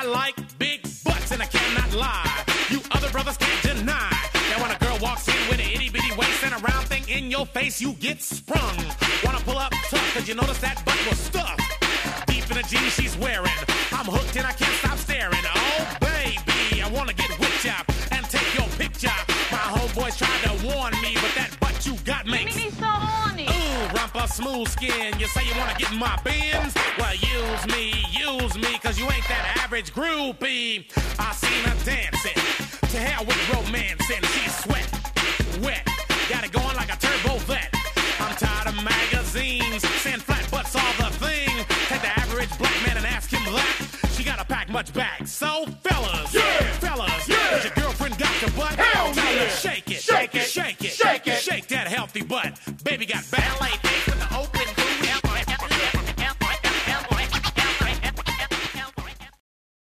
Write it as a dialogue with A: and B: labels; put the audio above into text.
A: I like big butts and I cannot lie. You other brothers can't deny that when a girl walks in with an itty bitty waist and a round thing in your face, you get sprung. Wanna pull up tough, cause you notice that butt was stuffed. Deep in the jeans she's wearing. I'm hooked and I can't stop staring. Oh, baby, I wanna get whipped up and take your picture. My homeboys tried to warn me, but that butt you got makes a smooth skin. You say you wanna get in my Benz? Well, use me, use me, cause you ain't that average groupie. I seen her dancing, to hell with romance, and she sweat, wet, got it going like a turbo vet. I'm tired of magazines, sand flat butts all the thing. Take the average black man and ask him that. She gotta pack much back, so fellas, yeah, fellas, yeah. Is your girlfriend got your butt? Hell yeah. shake it, shake it, shake it, shake it, shake that healthy butt. Baby got ballet.